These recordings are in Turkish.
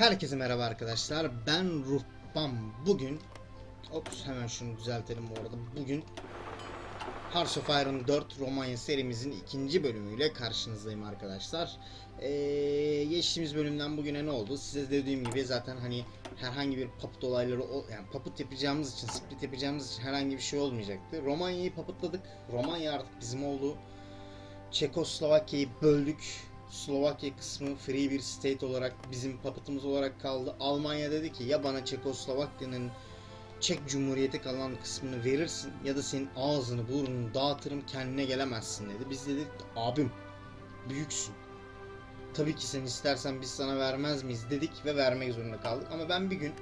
Herkese merhaba arkadaşlar. Ben Ruhbam. Bugün Ops hemen şunu düzeltelim bu arada. Bugün Hearts of Iron 4 Romanya serimizin ikinci bölümüyle karşınızdayım arkadaşlar. Ee, geçtiğimiz bölümden bugüne ne oldu? Size dediğim gibi zaten hani herhangi bir papıt olayları ol- yani papıt yapacağımız için, split yapacağımız için herhangi bir şey olmayacaktı. Romanya'yı papıtladık. Romanya artık bizim oldu. Çekoslovakya'yı böldük. Slovakya kısmı free bir state olarak bizim papıtımız olarak kaldı. Almanya dedi ki ya bana Çekoslovakya'nın Çek Cumhuriyeti kalan kısmını verirsin ya da senin ağzını burnunu dağıtırım kendine gelemezsin dedi. Biz dedik abim büyüksün. Tabii ki sen istersen biz sana vermez miyiz dedik ve vermek zorunda kaldık. Ama ben bir gün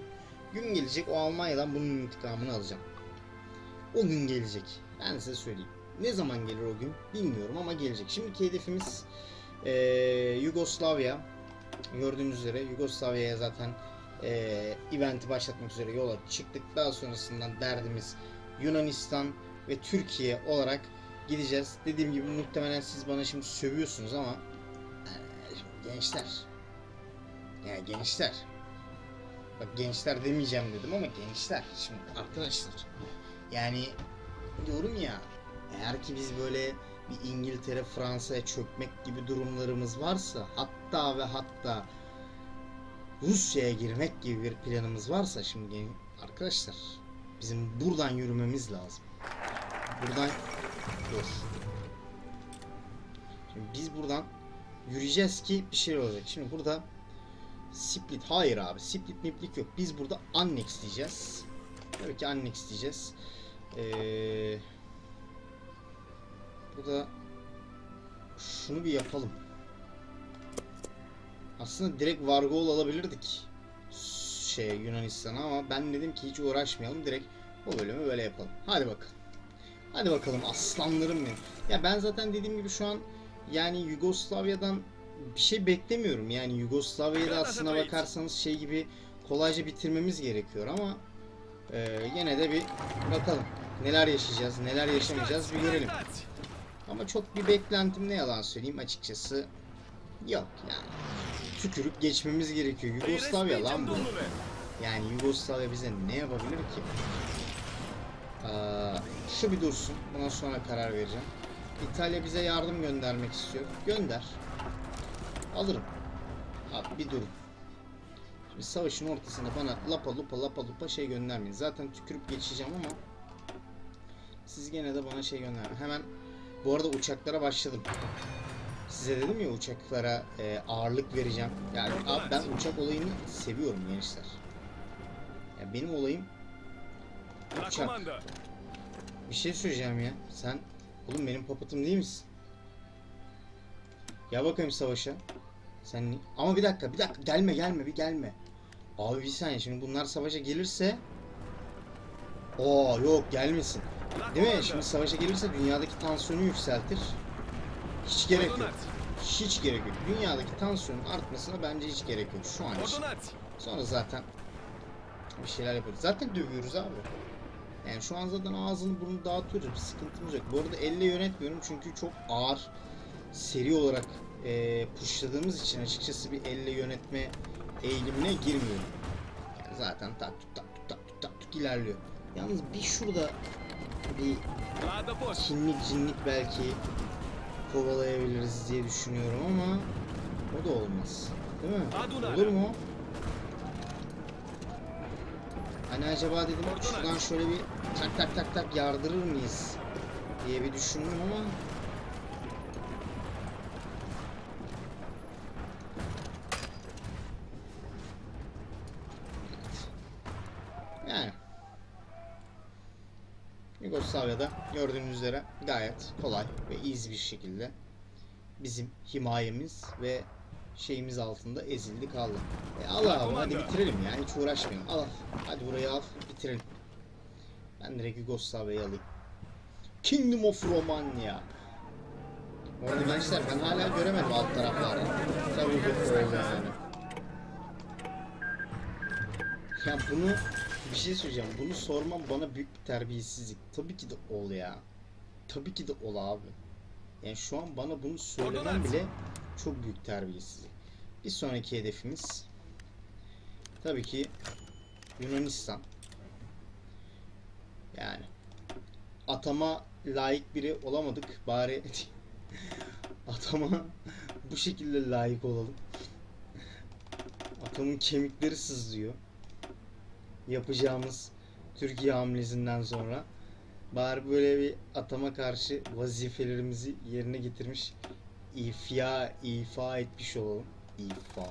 gün gelecek o Almanya'dan bunun intikamını alacağım. O gün gelecek. Ben size söyleyeyim. Ne zaman gelir o gün bilmiyorum ama gelecek. Şimdiki hedefimiz ee, Yugoslavya. Gördüğünüz üzere Yugoslavya'ya zaten ee, eventi başlatmak üzere yola çıktık. Daha sonrasından derdimiz Yunanistan ve Türkiye olarak gideceğiz. Dediğim gibi muhtemelen siz bana şimdi sövüyorsunuz ama şimdi gençler yani gençler bak gençler demeyeceğim dedim ama gençler şimdi arkadaşlar yani diyorum ya eğer ki biz böyle bir İngiltere Fransa'ya çökmek gibi durumlarımız varsa hatta ve hatta Rusya'ya girmek gibi bir planımız varsa şimdi arkadaşlar bizim buradan yürümemiz lazım. Buradan dur. Şimdi biz buradan yürüyeceğiz ki bir şey olacak. Şimdi burada split hayır abi split miplik yok. Biz burada annex diyeceğiz. Tabii ki annex diyeceğiz. Eee Burada şunu bir yapalım. Aslında direkt Vargol alabilirdik şey Yunanistan'a ama ben dedim ki hiç uğraşmayalım direkt bu bölümü böyle yapalım. Hadi bakalım. Hadi bakalım aslanlarım benim. Ya ben zaten dediğim gibi şu an yani Yugoslavya'dan bir şey beklemiyorum. Yani Yugoslavya'da aslına bakarsanız şey gibi kolayca bitirmemiz gerekiyor ama e, yine de bir bakalım neler yaşayacağız, neler yaşamayacağız bir görelim. Ama çok bir beklentim ne yalan söyleyeyim açıkçası yok yani. Tükürüp geçmemiz gerekiyor. Yugoslavya lan bu. Yani Yugoslavya bize ne yapabilir ki? Aa, şu bir dursun. Buna sonra karar vereceğim. İtalya bize yardım göndermek istiyor. Gönder. Alırım. Abi bir durun. Şimdi savaşın ortasında bana lapa lupa lapa lupa şey göndermeyin. Zaten tükürüp geçeceğim ama siz gene de bana şey göndermeyin. Hemen bu arada uçaklara başladım. Size dedim ya uçaklara e, ağırlık vereceğim. Yani abi ben uçak olayını seviyorum gençler. Yani benim olayım uçak. Bir şey söyleyeceğim ya. Sen oğlum benim papatım değil misin? Gel bakayım savaşa. Sen ama bir dakika bir dakika gelme gelme bir gelme. Abi bir saniye şimdi bunlar savaşa gelirse Oo yok gelmesin. Değil mi? Şimdi savaşa gelirse dünyadaki tansiyonu yükseltir. Hiç gerek yok. Hiç gerek yok. Dünyadaki tansiyonun artmasına bence hiç gerek yok şu an için. Sonra zaten bir şeyler yaparız. Zaten dövüyoruz abi. Yani şu an zaten ağzını burnunu dağıtıyoruz. Bir sıkıntımız yok. Bu arada elle yönetmiyorum çünkü çok ağır seri olarak e, pushladığımız için açıkçası bir elle yönetme eğilimine girmiyorum. Yani zaten tak tut tak tak tak ilerliyor. Yalnız bir şurada bir Çinlik cinlik belki kovalayabiliriz diye düşünüyorum ama o da olmaz. Değil mi? Olur mu? Hani acaba dedim şuradan şöyle bir tak tak tak tak yardırır mıyız diye bir düşündüm ama Yugoslavya'da gördüğünüz üzere gayet kolay ve easy bir şekilde bizim himayemiz ve şeyimiz altında ezildi kaldı. E al abi hadi bitirelim ya hiç uğraşmayalım. Al. Hadi burayı al bitirelim. Ben direkt Yugoslavya'yı alayım. Kingdom of Romanya. Bu arada gençler ben hala göremedim alt taraflarda. Tabii ki yani. Ya bunu bir şey söyleyeceğim. Bunu sormam bana büyük bir terbiyesizlik. Tabii ki de ol ya. Tabii ki de ol abi. Yani şu an bana bunu söylemen bile çok büyük terbiyesizlik. Bir sonraki hedefimiz tabii ki Yunanistan. Yani atama layık biri olamadık. Bari atama bu şekilde layık olalım. Atamın kemikleri sızlıyor. Yapacağımız Türkiye hamlesinden sonra bari böyle bir atama karşı vazifelerimizi yerine getirmiş ifya ifa etmiş olalım. İfa.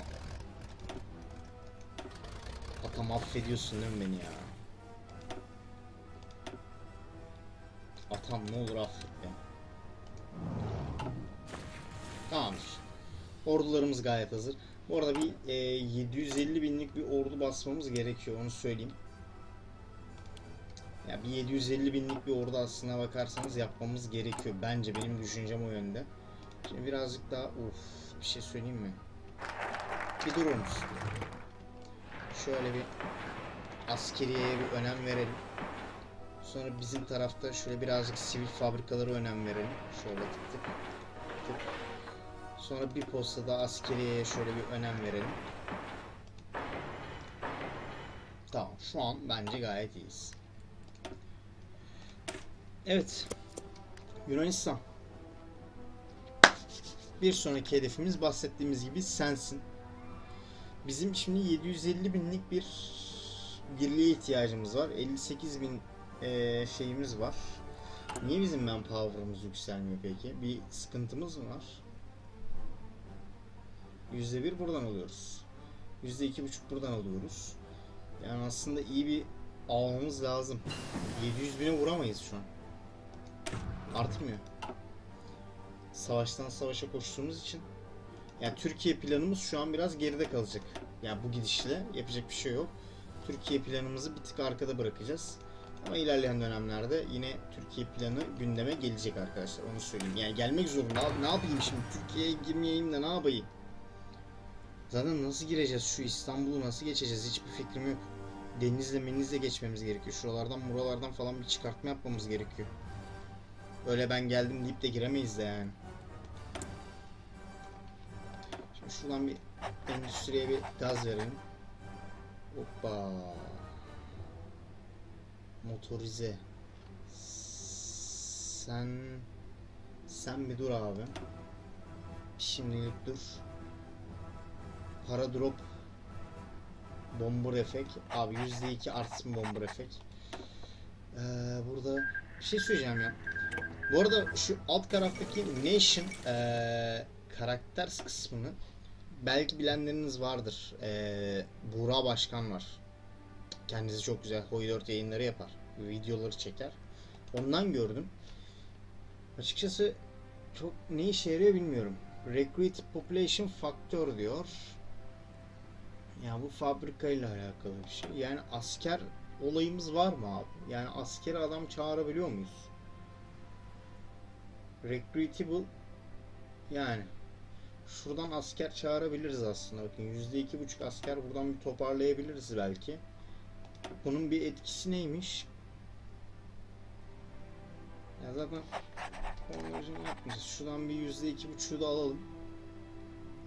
Atam affediyorsun değil mi beni ya? Atam ne olur affet beni. Tamamdır. Ordularımız gayet hazır. Bu arada bir e, 750 binlik bir ordu basmamız gerekiyor onu söyleyeyim. Ya bir 750 binlik bir ordu aslına bakarsanız yapmamız gerekiyor. Bence benim düşüncem o yönde. Şimdi birazcık daha uf bir şey söyleyeyim mi? Bir durur musun? Şöyle bir askeriyeye bir önem verelim. Sonra bizim tarafta şöyle birazcık sivil fabrikalara önem verelim. Şöyle tık tık tık. Sonra bir postada askeriyeye şöyle bir önem verelim. Tamam şu an bence gayet iyiyiz. Evet. Yunanistan. Bir sonraki hedefimiz bahsettiğimiz gibi sensin. Bizim şimdi 750 binlik bir birliğe ihtiyacımız var. 58 bin eee, şeyimiz var. Niye bizim manpower'ımız yükselmiyor peki? Bir sıkıntımız mı var? %1 buradan alıyoruz. %2,5 buradan alıyoruz. Yani aslında iyi bir almamız lazım. 700 bine vuramayız şu an. Artmıyor. Savaştan savaşa koştuğumuz için. Yani Türkiye planımız şu an biraz geride kalacak. Yani bu gidişle yapacak bir şey yok. Türkiye planımızı bir tık arkada bırakacağız. Ama ilerleyen dönemlerde yine Türkiye planı gündeme gelecek arkadaşlar. Onu söyleyeyim. Yani gelmek zorunda. Ne yapayım şimdi? Türkiye'ye girmeyeyim de ne yapayım? Zaten nasıl gireceğiz? Şu İstanbul'u nasıl geçeceğiz? Hiçbir fikrim yok. Denizle menizle geçmemiz gerekiyor. Şuralardan buralardan falan bir çıkartma yapmamız gerekiyor. Öyle ben geldim deyip de giremeyiz de yani. Şimdi şuradan bir endüstriye bir gaz verelim. Hoppa. Motorize. Sen sen bir dur abi. Şimdilik dur. Para drop. Bomber efekt. Abi %2 artsın bomber efekt. Ee, burada bir şey söyleyeceğim ya. Bu arada şu alt taraftaki Nation ee, karakter kısmını belki bilenleriniz vardır. Ee, Buğra Başkan var. Kendisi çok güzel Hoy 4 yayınları yapar. Videoları çeker. Ondan gördüm. Açıkçası çok ne işe yarıyor bilmiyorum. Recruit Population Factor diyor. Ya bu fabrikayla alakalı bir şey. Yani asker olayımız var mı abi? Yani askeri adam çağırabiliyor muyuz? Recruitable yani şuradan asker çağırabiliriz aslında. Bakın %2,5 asker buradan bir toparlayabiliriz belki. Bunun bir etkisi neymiş? Ya zaten konverjini. Şuradan bir %2,5'u da alalım.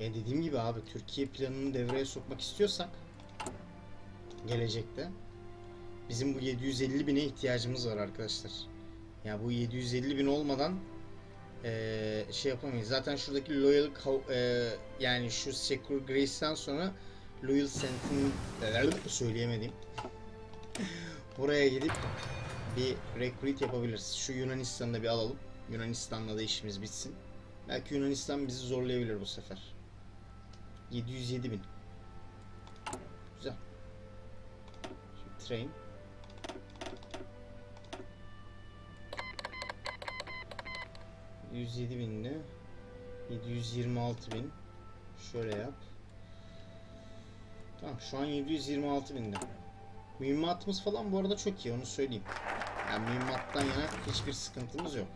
Ya dediğim gibi abi Türkiye planını devreye sokmak istiyorsak gelecekte bizim bu 750 bine ihtiyacımız var arkadaşlar. Ya bu 750 bin olmadan eee, şey yapamayız. Zaten şuradaki loyal eee, yani şu Secure Grace'den sonra loyal sentinel söyleyemedim. Buraya gidip bir recruit yapabiliriz. Şu Yunanistan'ı da bir alalım. Yunanistan'la da işimiz bitsin. Belki Yunanistan bizi zorlayabilir bu sefer. 707 bin. Güzel. Şimdi train. ...107 binde... ...726 bin... ...şöyle yap... ...tamam şu an 726 binde... ...mühimmatımız falan bu arada çok iyi onu söyleyeyim... ...yani mühimmattan yana hiçbir sıkıntımız yok...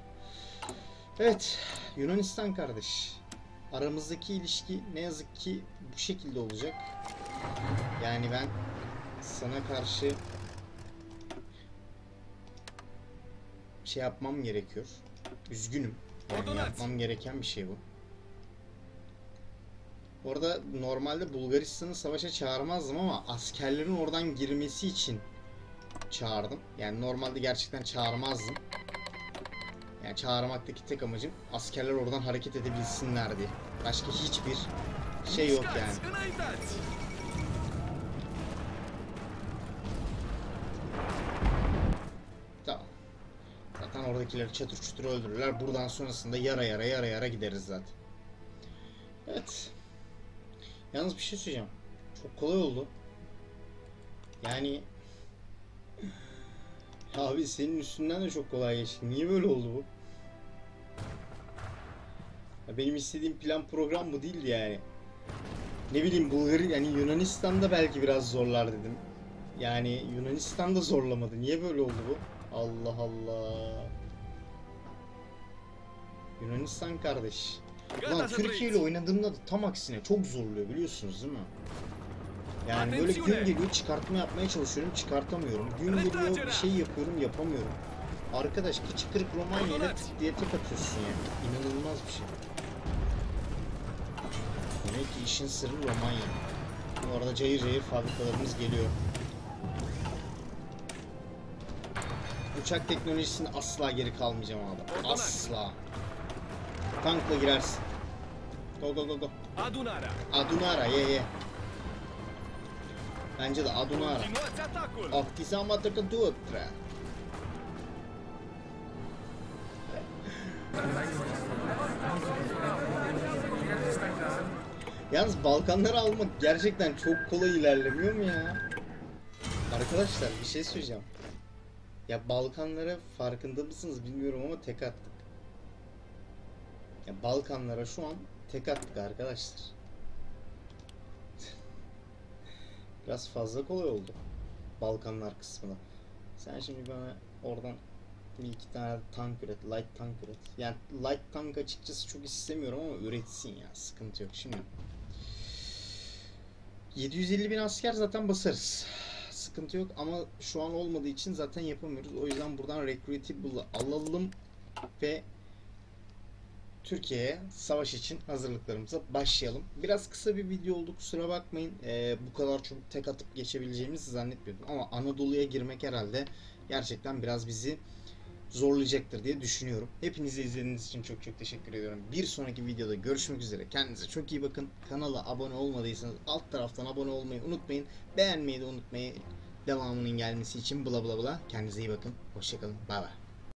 ...evet... ...Yunanistan kardeş... ...aramızdaki ilişki ne yazık ki bu şekilde olacak... ...yani ben... ...sana karşı... ...şey yapmam gerekiyor... ...üzgünüm... Yani yapmam gereken bir şey bu. Orada normalde Bulgaristan'ı savaşa çağırmazdım ama askerlerin oradan girmesi için çağırdım. Yani normalde gerçekten çağırmazdım. Yani çağırmaktaki tek amacım askerler oradan hareket edebilsinler diye. Başka hiçbir şey yok yani. Tamam. Zaten oradakileri çatır çutur öldürürler. Buradan sonrasında yara yara yara yara gideriz zaten. Evet. Yalnız bir şey söyleyeceğim. Çok kolay oldu. Yani Abi senin üstünden de çok kolay geçti. Niye böyle oldu bu? Ya benim istediğim plan program bu değildi yani. Ne bileyim Bulgaria yani Yunanistan'da belki biraz zorlar dedim. Yani Yunanistan da zorlamadı. Niye böyle oldu bu? Allah Allah. Yunanistan kardeş. Ulan Türkiye ile oynadığımda da tam aksine çok zorluyor biliyorsunuz değil mi? Yani böyle gün geliyor çıkartma yapmaya çalışıyorum çıkartamıyorum. Gün geliyor bir şey yapıyorum yapamıyorum. Arkadaş kıçı kırık Romanya ile tık diye tek atıyorsun yani. İnanılmaz bir şey. Demek ki işin sırrı Romanya. Bu arada cayır cayır fabrikalarımız geliyor. Uçak teknolojisinde asla geri kalmayacağım abi. Asla. Tankla girersin. Go go go go. Adunarea! Adunara ye ye. Bence de Adunara. Continuați atacul! Altizama takatutra. Yalnız Balkanları almak gerçekten çok kolay ilerlemiyor mu ya? Arkadaşlar bir şey söyleyeceğim. Ya Balkanlara farkında mısınız bilmiyorum ama tek attık. Ya Balkanlara şu an tek attık arkadaşlar. Biraz fazla kolay oldu. Balkanlar kısmına. Sen şimdi bana oradan bir iki tane tank üret, light tank üret. Yani light tank açıkçası çok istemiyorum ama üretsin ya. Sıkıntı yok şimdi. 750 bin asker zaten basarız. Sıkıntı yok ama şu an olmadığı için zaten yapamıyoruz. O yüzden buradan recruitable alalım ve Türkiye'ye savaş için hazırlıklarımıza başlayalım. Biraz kısa bir video oldu kusura bakmayın. Ee, bu kadar çok tek atıp geçebileceğimizi zannetmiyordum. Ama Anadolu'ya girmek herhalde gerçekten biraz bizi zorlayacaktır diye düşünüyorum. Hepinize izlediğiniz için çok çok teşekkür ediyorum. Bir sonraki videoda görüşmek üzere. Kendinize çok iyi bakın. Kanala abone olmadıysanız alt taraftan abone olmayı unutmayın. Beğenmeyi de unutmayın. Devamının gelmesi için bla bla bla. Kendinize iyi bakın. Hoşçakalın. Bay bay.